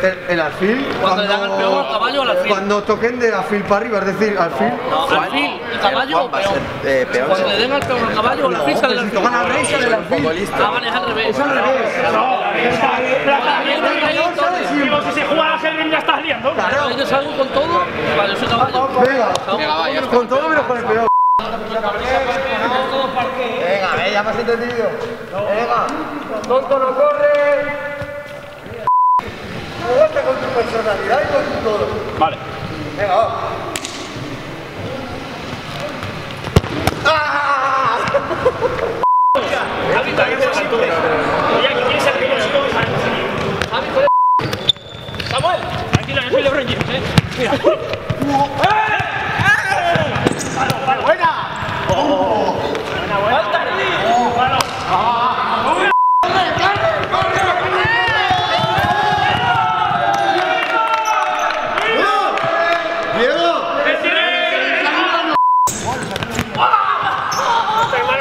El. El, alfil, cuando, le dan caballo, al. Cuando toquen de alfil para arriba, es decir, alfil. El caballo Cuando le den al peón, caballo, al alfil sale el alfil. El es al revés. Es al revés. Si se juega ya liando. Yo salgo con todo, caballo. Con todo con el peón. Venga, ve, ya me has entendido. Venga. Tonto no corre. Gusta con tu personalidad y con tu todo. Vale. Venga, va. Javi, también se saltó. Oye, aquí. Samuel. Tranquilo, yo soy LeBron James, eh. Mira. Falta aquí.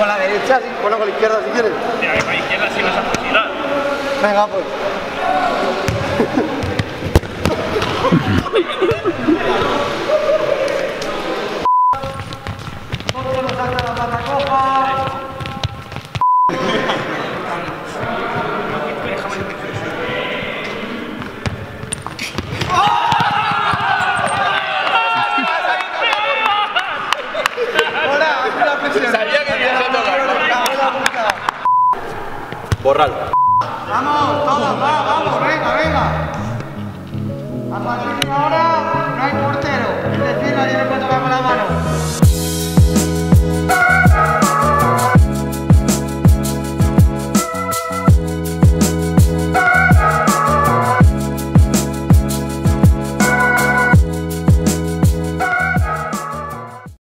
Con la derecha, sí. Bueno, con la izquierda si quieres. Mira, que para la izquierda sí vas a fusilar. Venga, pues. Borralo. Vamos, todos, va, vamos, venga, venga.